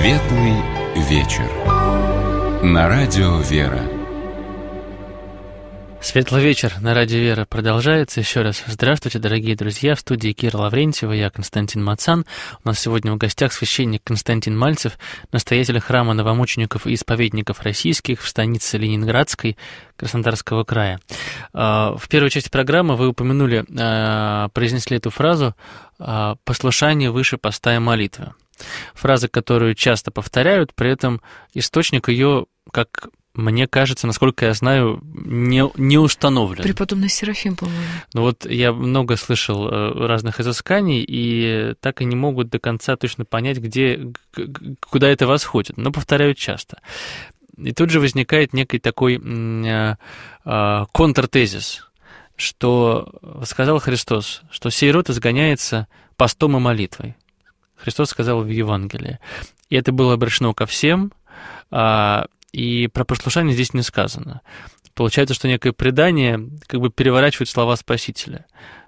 Светлый вечер. На радио «Вера». Светлый вечер на Радио Вера продолжается. Еще раз здравствуйте, дорогие друзья. В студии Кира Лаврентьева, я Константин Мацан. У нас сегодня в гостях священник Константин Мальцев, настоятель храма новомучеников и исповедников российских в станице Ленинградской Краснодарского края. А, в первой части программы вы упомянули, а, произнесли эту фразу а, «послушание выше поста и молитвы». Фраза, которую часто повторяют, при этом источник ее, как мне кажется, насколько я знаю, не, не установлен. Преподобный Серафим, по-моему. Ну вот я много слышал э, разных изысканий, и так и не могут до конца точно понять, где, куда это восходит, но повторяют часто. И тут же возникает некий такой э, э, контртезис, что сказал Христос, что сей род изгоняется постом и молитвой. Христос сказал в Евангелии. И это было обращено ко всем, а, и про послушание здесь не сказано. Получается, что некое предание как бы переворачивает слова Спасителя.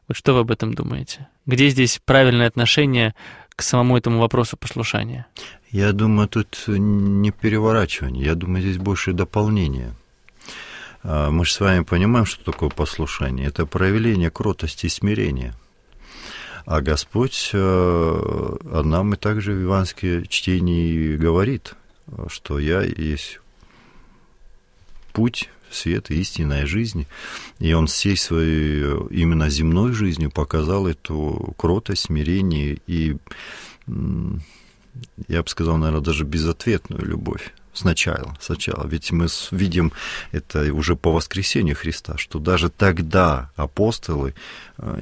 Вот что вы об этом думаете? Где здесь правильное отношение к самому этому вопросу послушания? Я думаю, тут не переворачивание, я думаю, здесь больше дополнение. А, мы же с вами понимаем, что такое послушание. Это проявление кротости и смирения. А Господь э, нам и также в Иванские чтении говорит, что я есть путь, свет и истинная жизнь. И он всей своей именно земной жизнью показал эту кротость, смирение и, я бы сказал, наверное, даже безответную любовь сначала, сначала. Ведь мы видим это уже по воскресению Христа, что даже тогда апостолы, э,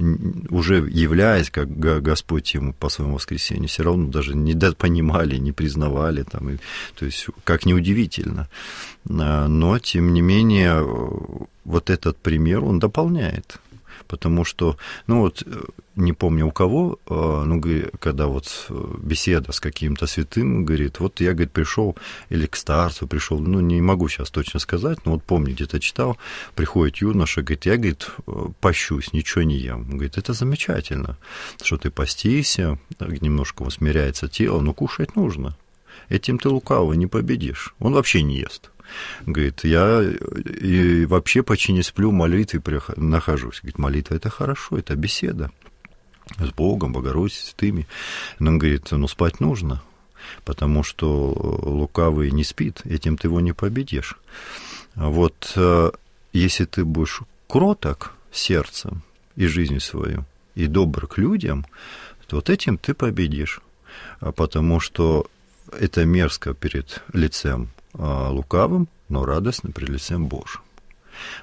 уже являясь, как Господь ему по своему воскресению, все равно даже не понимали, не признавали, там, и, то есть как неудивительно. Э, но, тем не менее, вот этот пример, он дополняет потому что, ну вот, э, не помню у кого, э, ну, когда вот э, беседа с каким-то святым, говорит, вот я, говорит, пришел или к старцу пришел, ну, не могу сейчас точно сказать, но вот помню, где-то читал, приходит юноша, говорит, я, говорит, пощусь, ничего не ем. Говорит, это замечательно, что ты постишься, немножко усмиряется тело, но кушать нужно. Этим ты лукаво не победишь. Он вообще не ест. Говорит, я и вообще почти не сплю, молитве нахожусь. Говорит, молитва это хорошо, это беседа с Богом, Богородицей, святыми. Но он говорит, ну спать нужно, потому что лукавый не спит, этим ты его не победишь. Вот э, если ты будешь кроток сердцем и жизнью свою, и добр к людям, то вот этим ты победишь. Потому что это мерзко перед лицем лукавым, но радостно пред лицем Божьим.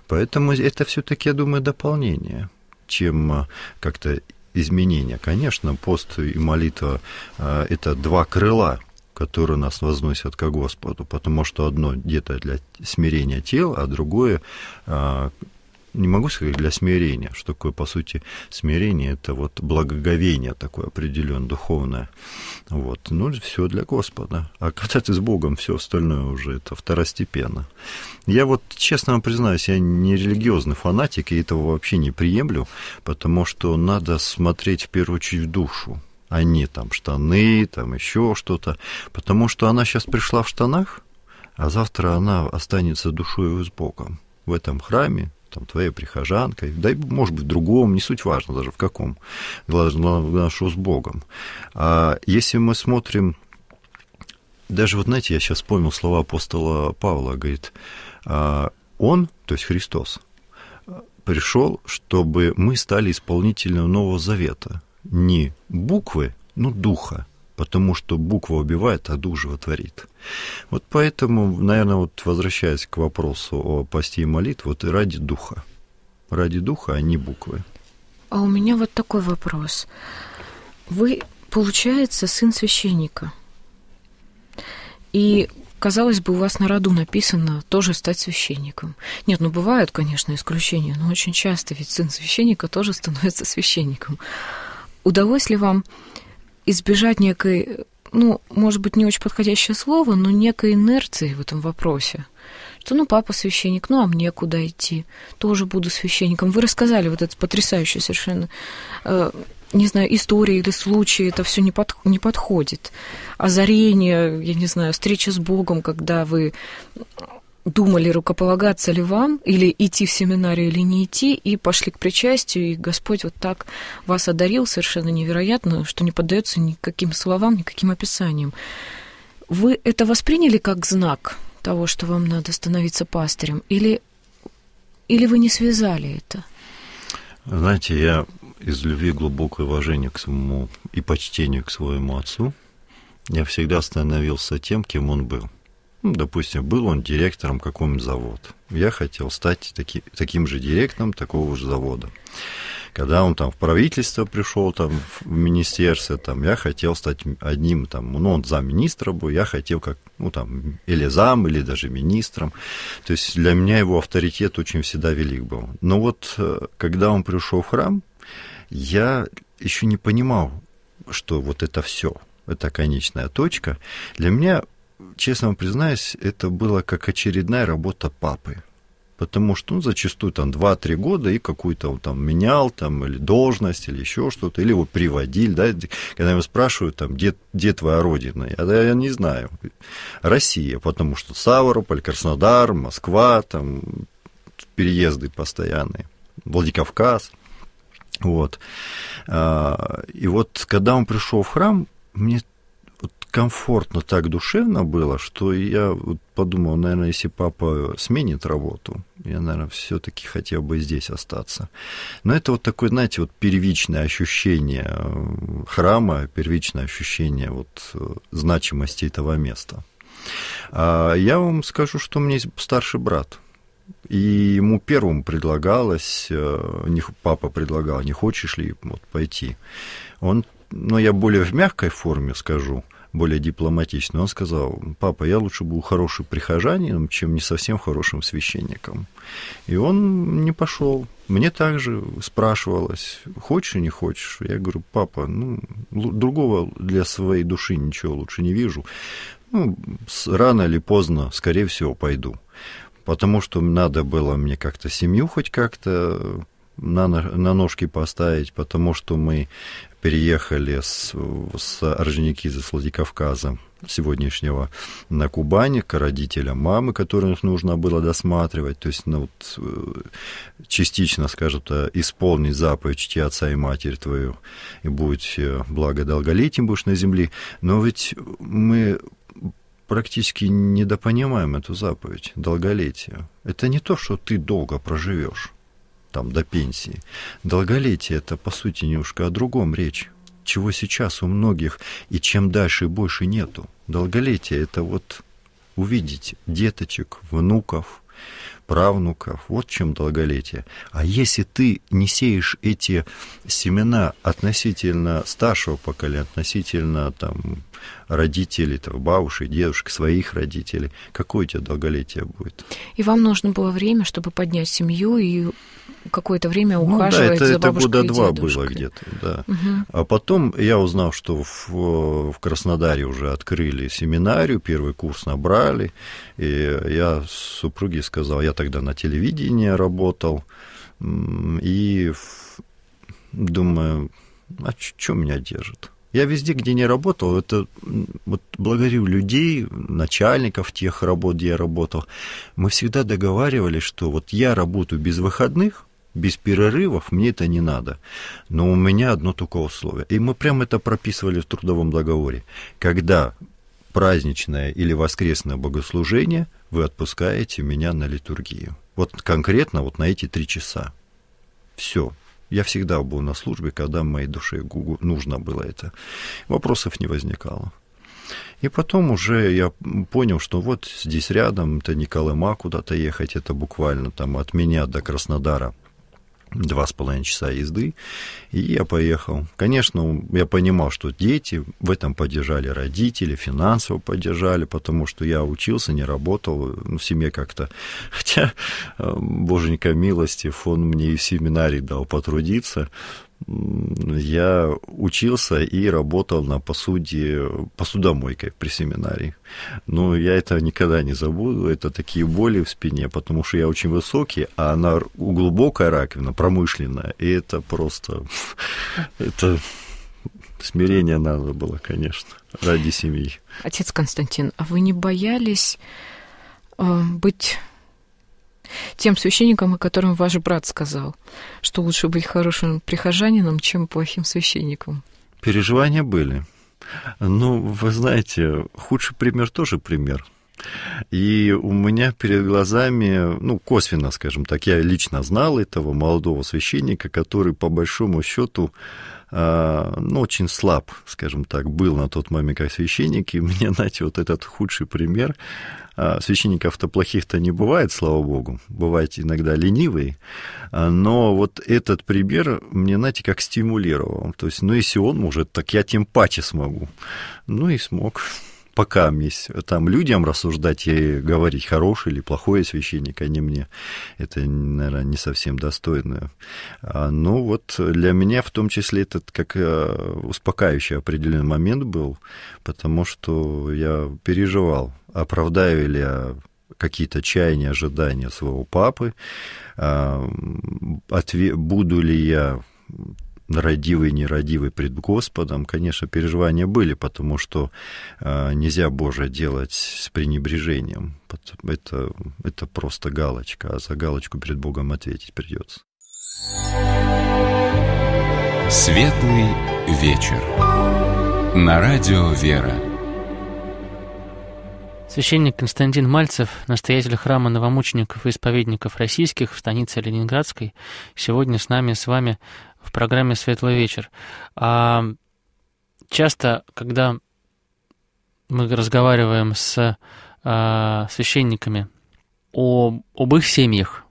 Поэтому это все-таки, я думаю, дополнение, чем а, как-то изменение. Конечно, пост и молитва а, – это два крыла, которые нас возносят к Господу, потому что одно где-то для смирения тела, а другое не могу сказать для смирения, что такое, по сути, смирение, это вот благоговение такое определенное, духовное. Вот. Ну, все для Господа. А когда ты с Богом, все остальное уже это второстепенно. Я вот, честно вам признаюсь, я не религиозный фанатик, и этого вообще не приемлю, потому что надо смотреть в первую очередь в душу, а не там штаны, там еще что-то. Потому что она сейчас пришла в штанах, а завтра она останется душой с Богом в этом храме, там, твоей прихожанкой, да и, может быть, в другом, не суть важно даже в каком, главное, что с Богом. А если мы смотрим, даже вот, знаете, я сейчас вспомнил слова апостола Павла, говорит, «А, он, то есть Христос, пришел, чтобы мы стали исполнителем Нового Завета, не буквы, но духа потому что буква убивает, а дух животворит. Вот поэтому, наверное, вот возвращаясь к вопросу о посте и молитве, вот и ради духа. Ради духа, а не буквы. А у меня вот такой вопрос. Вы, получается, сын священника. И казалось бы, у вас на роду написано тоже стать священником. Нет, ну бывают, конечно, исключения, но очень часто ведь сын священника тоже становится священником. Удалось ли вам избежать некой, ну, может быть, не очень подходящее слово, но некой инерции в этом вопросе. что ну папа священник, ну а мне куда идти? Тоже буду священником. Вы рассказали вот это потрясающее совершенно, э, не знаю, история или случай, это все не, под, не подходит. Озарение, я не знаю, встреча с Богом, когда вы думали, рукополагаться ли вам, или идти в семинарию, или не идти, и пошли к причастию, и Господь вот так вас одарил совершенно невероятно, что не поддается никаким словам, никаким описаниям. Вы это восприняли как знак того, что вам надо становиться пастырем, или, или вы не связали это? Знаете, я из любви глубокое уважение к своему и почтению к своему отцу, я всегда становился тем, кем он был. Ну, допустим, был он директором какого-нибудь завода. Я хотел стать таки, таким же директором такого же завода. Когда он там в правительство пришел, там, в министерство, там, я хотел стать одним, там, ну, он замминистра был, я хотел как, ну, там, или зам, или даже министром. То есть для меня его авторитет очень всегда велик был. Но вот э, когда он пришел в храм, я еще не понимал, что вот это все, это конечная точка. Для меня честно вам признаюсь, это было как очередная работа папы. Потому что он ну, зачастую там 2-3 года и какую-то он там менял, там, или должность, или еще что-то, или его приводили, да, когда его спрашивают, там, где, где твоя родина, я, я не знаю, Россия, потому что Саврополь, Краснодар, Москва, там, переезды постоянные, Владикавказ, вот. А, и вот, когда он пришел в храм, мне комфортно так душевно было, что я подумал, наверное, если папа сменит работу, я, наверное, все-таки хотел бы здесь остаться. Но это вот такое, знаете, вот первичное ощущение э, храма, первичное ощущение вот э, значимости этого места. А я вам скажу, что у меня есть старший брат, и ему первым предлагалось, э, папа предлагал, не хочешь ли вот, пойти. Он, ну, я более в мягкой форме скажу – более дипломатично, он сказал, папа, я лучше буду хорошим прихожанином, чем не совсем хорошим священником. И он не пошел. Мне также спрашивалось, хочешь или не хочешь? Я говорю, папа, ну, другого для своей души ничего лучше не вижу. Ну, рано или поздно, скорее всего, пойду. Потому что надо было мне как-то семью хоть как-то на, на ножки поставить, потому что мы переехали с, с Орджоникидзе, с Владикавказа сегодняшнего на Кубани к родителям мамы, которых нужно было досматривать, то есть ну, вот, э, частично, скажем исполнить заповедь «Чти отца и матерь твою, и будь э, благо долголетием будешь на земле». Но ведь мы практически недопонимаем эту заповедь долголетия. Это не то, что ты долго проживешь там до пенсии. Долголетие это, по сути, немножко о другом речь, чего сейчас у многих и чем дальше больше нету. Долголетие это вот увидеть деточек, внуков, правнуков. Вот чем долголетие. А если ты не сеешь эти семена относительно старшего поколения, относительно там, родителей, там, бабушек, дедушек, своих родителей, какое у тебя долголетие будет? И вам нужно было время, чтобы поднять семью и какое-то время ухаживать ну, да, это, за бабушкой это года два было где-то, да. Угу. А потом я узнал, что в, в Краснодаре уже открыли семинарию, первый курс набрали, и я супруге сказал, я тогда на телевидении работал, и думаю, а что меня держит? Я везде, где не работал, это вот благодарю людей, начальников тех работ, где я работал, мы всегда договаривались, что вот я работаю без выходных, без перерывов, мне это не надо. Но у меня одно только условие. И мы прямо это прописывали в трудовом договоре. Когда праздничное или воскресное богослужение, вы отпускаете меня на литургию. Вот конкретно вот на эти три часа. Все. Я всегда был на службе, когда моей душе нужно было это. Вопросов не возникало. И потом уже я понял, что вот здесь рядом, это не Колыма куда-то ехать, это буквально там от меня до Краснодара – два с половиной часа езды, и я поехал. Конечно, я понимал, что дети в этом поддержали родители, финансово поддержали, потому что я учился, не работал, ну, в семье как-то, хотя, э, боженька милости, он мне и в семинарии дал потрудиться, я учился и работал на посуде, посудомойкой при семинарии. Но я это никогда не забуду. Это такие боли в спине, потому что я очень высокий, а она глубокая раковина, промышленная. И это просто... Это смирение надо было, конечно, ради семьи. Отец Константин, а вы не боялись э, быть тем священником, о котором ваш брат сказал, что лучше быть хорошим прихожанином, чем плохим священником. Переживания были. Ну, вы знаете, худший пример тоже пример. И у меня перед глазами, ну, косвенно, скажем так, я лично знал этого молодого священника, который, по большому счету, ну, очень слаб, скажем так, был на тот момент как священник. И мне, знаете, вот этот худший пример а, священников-то плохих-то не бывает, слава богу, бывает иногда ленивые, а, но вот этот пример мне, знаете, как стимулировал. То есть, ну, если он может, так я тем паче смогу. Ну и смог пока там людям рассуждать и говорить, хороший или плохой священник, а не мне. Это, наверное, не совсем достойно. А, ну вот для меня в том числе этот как э, успокаивающий определенный момент был, потому что я переживал, оправдаю ли я какие-то чаяния, ожидания своего папы, а, буду ли я родивый, нерадивый пред Господом, конечно, переживания были, потому что э, нельзя Божие делать с пренебрежением. Это, это просто галочка, а за галочку перед Богом ответить придется. Светлый вечер. На радио «Вера». Священник Константин Мальцев, настоятель храма новомучеников и исповедников российских в станице Ленинградской, сегодня с нами, с вами в программе «Светлый вечер». А часто, когда мы разговариваем с а, священниками о, об их семьях,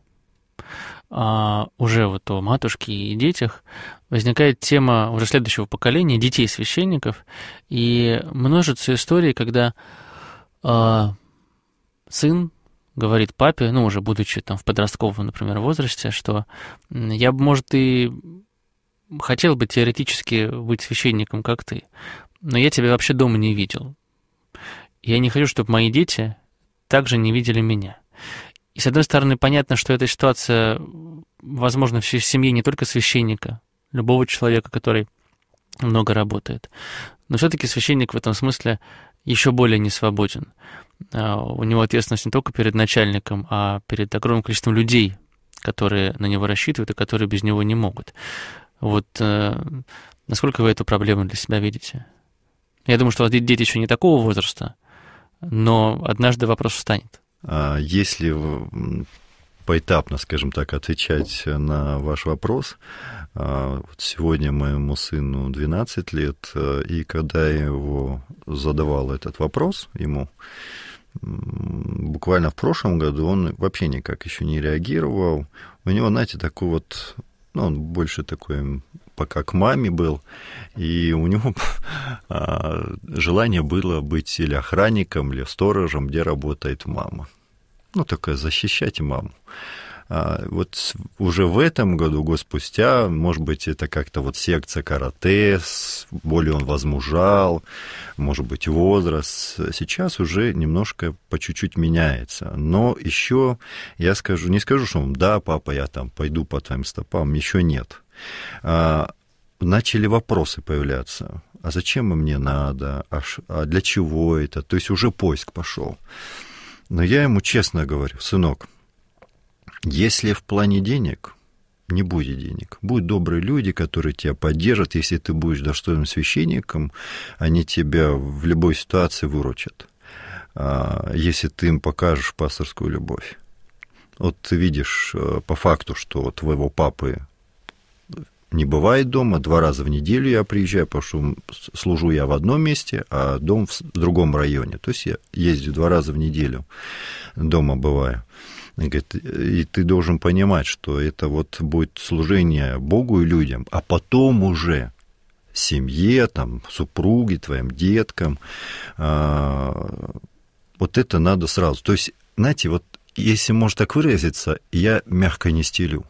а, уже вот о матушке и детях, возникает тема уже следующего поколения детей священников, и множится истории, когда а, сын говорит папе, ну, уже будучи там в подростковом, например, возрасте, что я может, и хотел бы теоретически быть священником, как ты, но я тебя вообще дома не видел. Я не хочу, чтобы мои дети также не видели меня. И, с одной стороны, понятно, что эта ситуация, возможно, в семье не только священника, любого человека, который много работает. Но все-таки священник в этом смысле еще более не свободен. А, у него ответственность не только перед начальником, а перед огромным количеством людей, которые на него рассчитывают и которые без него не могут. Вот э, насколько вы эту проблему для себя видите? Я думаю, что у вас дети еще не такого возраста, но однажды вопрос встанет. А если поэтапно, скажем так, отвечать на ваш вопрос. А, вот сегодня моему сыну 12 лет, э, и когда я его задавал этот вопрос ему, буквально в прошлом году он вообще никак еще не реагировал. У него, знаете, такой вот ну, он больше такой пока к маме был, и у него а, желание было быть или охранником, или сторожем, где работает мама. Ну, такое защищать маму. А вот уже в этом году, год спустя, может быть, это как-то вот секция карате, более он возмужал, может быть, возраст. Сейчас уже немножко по чуть-чуть меняется. Но еще я скажу, не скажу, что да, папа, я там пойду по твоим стопам, еще нет. А, начали вопросы появляться. А зачем мне надо? А, а для чего это? То есть уже поиск пошел. Но я ему честно говорю, сынок, если в плане денег, не будет денег. Будут добрые люди, которые тебя поддержат. Если ты будешь достойным священником, они тебя в любой ситуации выручат. А, если ты им покажешь пасторскую любовь. Вот ты видишь э, по факту, что твоего папы не бывает дома. Два раза в неделю я приезжаю, потому что служу я в одном месте, а дом в другом районе. То есть я ездю два раза в неделю, дома бываю. И, говорит, и ты должен понимать, что это вот будет служение Богу и людям, а потом уже семье, там, супруге, твоим деткам. А, вот это надо сразу. То есть, знаете, вот если можно так выразиться, я мягко не стелю.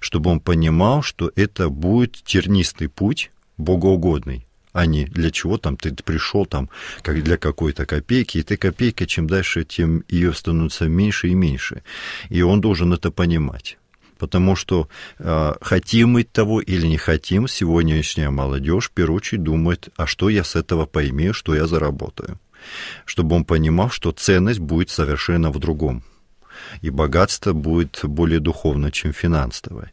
Чтобы он понимал, что это будет тернистый путь, богоугодный, а не для чего там ты пришел там, как для какой-то копейки, и ты копейка, чем дальше, тем ее становится меньше и меньше. И он должен это понимать. Потому что э, хотим мы того или не хотим, сегодняшняя молодежь в первую очередь думает, а что я с этого пойму, что я заработаю. Чтобы он понимал, что ценность будет совершенно в другом. И богатство будет более духовно, чем финансовое.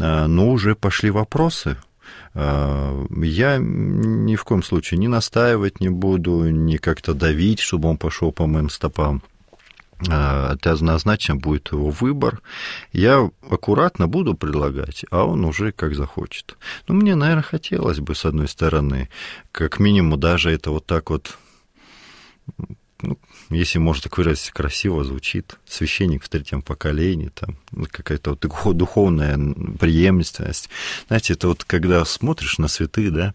А, но уже пошли вопросы, а, я ни в коем случае не настаивать не буду, не как-то давить, чтобы он пошел по моим стопам. А, это однозначно будет его выбор. Я аккуратно буду предлагать, а он уже как захочет. Но мне, наверное, хотелось бы, с одной стороны, как минимум даже это вот так вот ну, если можно так выразиться, красиво звучит, священник в третьем поколении, там ну, какая-то вот духовная преемственность. Знаете, это вот когда смотришь на святых, да,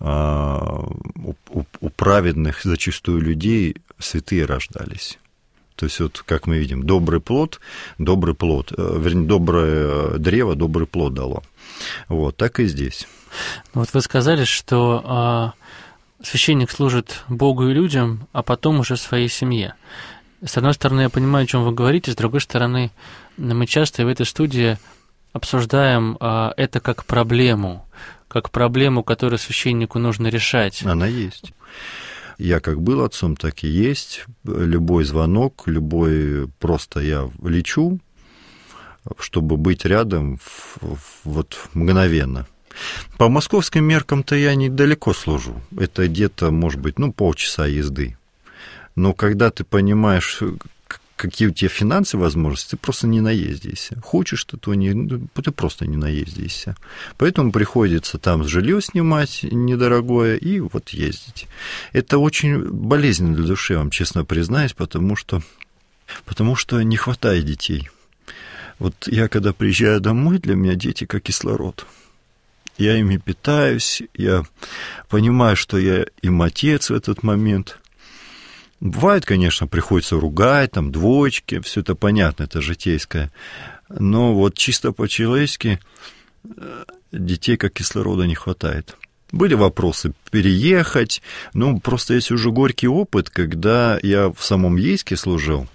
а, у, у, у праведных зачастую людей святые рождались. То есть вот, как мы видим, добрый плод, добрый плод, э, вернее, доброе древо, добрый плод дало. Вот, так и здесь. Ну, вот вы сказали, что а, священник служит Богу и людям, а потом уже своей семье. С одной стороны, я понимаю, о чем вы говорите, с другой стороны, мы часто в этой студии обсуждаем а, это как проблему, как проблему, которую священнику нужно решать. Она есть. Я как был отцом, так и есть. Любой звонок, любой просто я лечу, чтобы быть рядом вот мгновенно. По московским меркам-то я недалеко служу. Это где-то, может быть, ну, полчаса езды. Но когда ты понимаешь, какие у тебя финансовые возможности, ты просто не наездишься. Хочешь ты, то не, ну, ты просто не наездишься. Поэтому приходится там жилье снимать недорогое и вот ездить. Это очень болезненно для души, вам честно признаюсь, потому что, потому что не хватает детей. Вот я, когда приезжаю домой, для меня дети как кислород – я ими питаюсь, я понимаю, что я им отец в этот момент. Бывает, конечно, приходится ругать, там, двоечки, все это понятно, это житейское. Но вот чисто по-человечески э, детей как кислорода не хватает. Были вопросы переехать, ну, просто есть уже горький опыт, когда я в самом Ейске служил,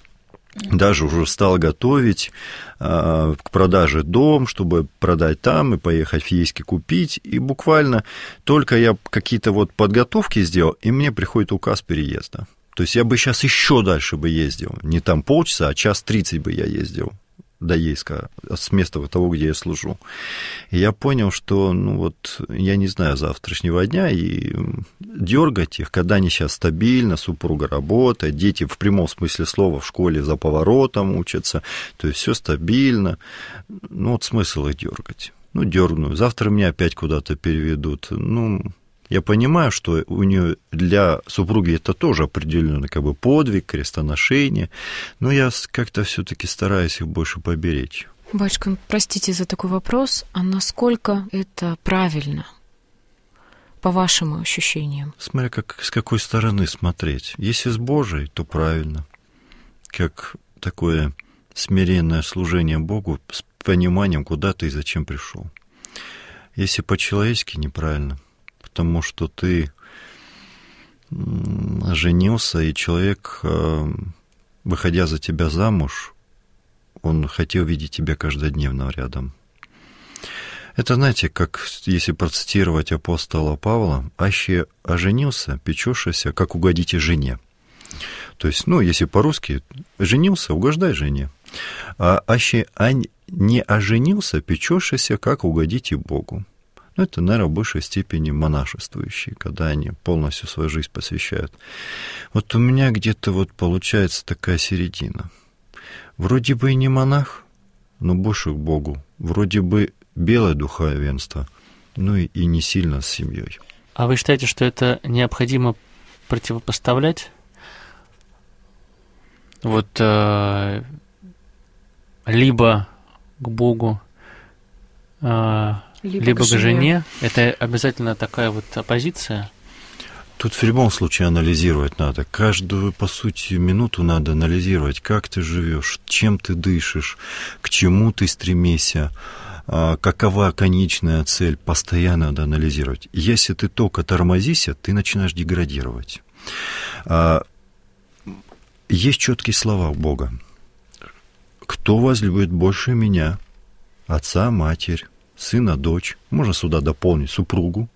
даже уже стал готовить э, к продаже дом, чтобы продать там и поехать в Ейске купить. И буквально только я какие-то вот подготовки сделал, и мне приходит указ переезда. То есть я бы сейчас еще дальше бы ездил. Не там полчаса, а час тридцать бы я ездил до Ейска, с места того, где я служу. И я понял, что, ну вот, я не знаю завтрашнего дня, и дергать их, когда они сейчас стабильно, супруга работает, дети в прямом смысле слова в школе за поворотом учатся, то есть все стабильно, ну вот смысл их дергать. Ну, дергну. Завтра меня опять куда-то переведут. Ну, я понимаю, что у нее для супруги это тоже определенный как бы подвиг, крестоношение, но я как-то все-таки стараюсь их больше поберечь. Батюшка, простите за такой вопрос, а насколько это правильно, по вашим ощущениям? Смотря как, с какой стороны смотреть. Если с Божией, то правильно. Как такое смиренное служение Богу с пониманием, куда ты и зачем пришел. Если по-человечески, неправильно – потому что ты женился, и человек, э, выходя за тебя замуж, он хотел видеть тебя каждодневно рядом. Это, знаете, как если процитировать апостола Павла, «Аще оженился, печешься, как угодите жене». То есть, ну, если по-русски, женился, угождай жене. А аще не оженился, печешься, как угодите Богу. Ну, это, наверное, в большей степени монашествующие, когда они полностью свою жизнь посвящают. Вот у меня где-то вот получается такая середина. Вроде бы и не монах, но больше к Богу. Вроде бы белое духовенство, ну и, и не сильно с семьей. А вы считаете, что это необходимо противопоставлять? Вот э, либо к Богу, э, либо, либо к жене. жене. Это обязательно такая вот оппозиция. Тут в любом случае анализировать надо. Каждую, по сути, минуту надо анализировать, как ты живешь, чем ты дышишь, к чему ты стремишься, а, какова конечная цель, постоянно надо анализировать. Если ты только тормозишься, ты начинаешь деградировать. А, есть четкие слова у Бога. Кто возлюбит больше меня? Отца, матерь, сына, дочь, можно сюда дополнить супругу,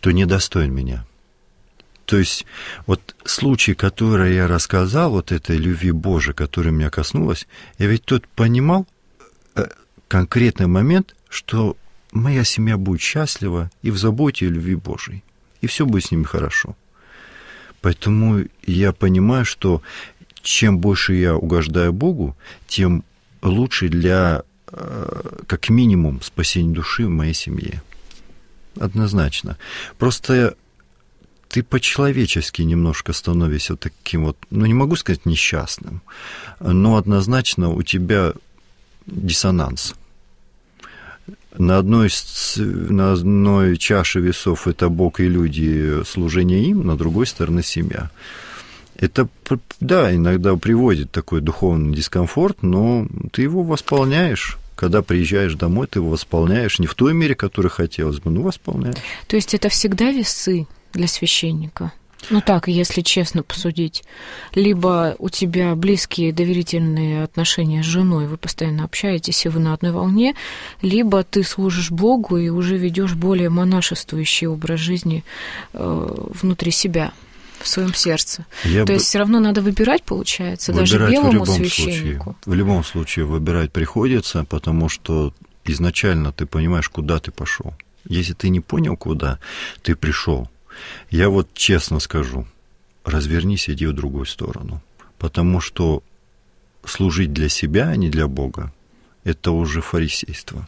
то недостоин меня. То есть вот случай, который я рассказал, вот этой любви Божией, которая меня коснулась, я ведь тут понимал э, конкретный момент, что моя семья будет счастлива и в заботе и любви Божией, и все будет с ними хорошо. Поэтому я понимаю, что чем больше я угождаю Богу, тем лучше для, как минимум, спасения души в моей семье. Однозначно. Просто ты по-человечески немножко становишься таким вот, ну не могу сказать несчастным, но однозначно у тебя диссонанс. На одной, на одной чаше весов это Бог и люди, служение им, на другой стороне семья. Это, да, иногда приводит такой духовный дискомфорт, но ты его восполняешь когда приезжаешь домой, ты его восполняешь не в той мере, которой хотелось бы, но восполняешь. То есть это всегда весы для священника? Ну так, если честно посудить. Либо у тебя близкие доверительные отношения с женой, вы постоянно общаетесь, и вы на одной волне, либо ты служишь Богу и уже ведешь более монашествующий образ жизни э, внутри себя в своем сердце. Я То бы... есть все равно надо выбирать, получается, выбирать даже белому в священнику. Случае. В любом случае выбирать приходится, потому что изначально ты понимаешь, куда ты пошел. Если ты не понял, куда ты пришел, я вот честно скажу, развернись, иди в другую сторону. Потому что служить для себя, а не для Бога, это уже фарисейство.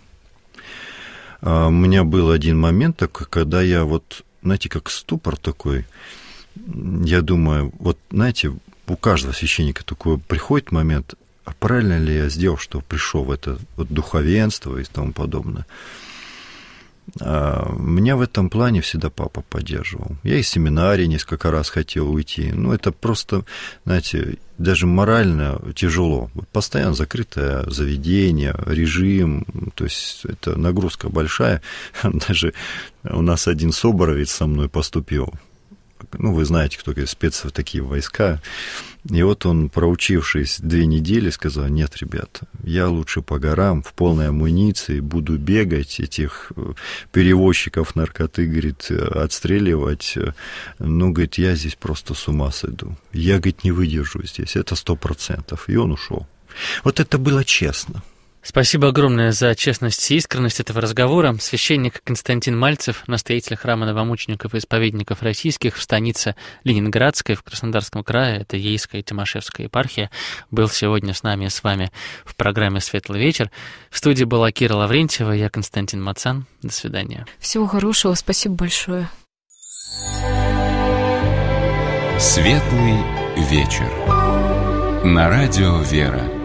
А, у меня был один момент когда я вот, знаете, как ступор такой, я думаю, вот, знаете, у каждого священника такой приходит момент, а правильно ли я сделал, что пришел в это вот духовенство и тому подобное. А, меня в этом плане всегда папа поддерживал. Я из семинарии несколько раз хотел уйти. Ну, это просто, знаете, даже морально тяжело. Постоянно закрытое заведение, режим, то есть это нагрузка большая. Даже у нас один Соборовец со мной поступил ну, вы знаете, кто спец в такие войска. И вот он, проучившись две недели, сказал, нет, ребят, я лучше по горам в полной амуниции буду бегать, этих э, перевозчиков наркоты, говорит, отстреливать. Ну, говорит, я здесь просто с ума сойду. Я, говорит, не выдержу здесь, это сто процентов. И он ушел. Вот это было честно. Спасибо огромное за честность и искренность этого разговора. Священник Константин Мальцев, настоятель храма новомучеников и исповедников российских в станице Ленинградской в Краснодарском крае, это Ейская и Тимошевская епархия, был сегодня с нами и с вами в программе «Светлый вечер». В студии была Кира Лаврентьева, я Константин Мацан. До свидания. Всего хорошего, спасибо большое. «Светлый вечер» на радио «Вера»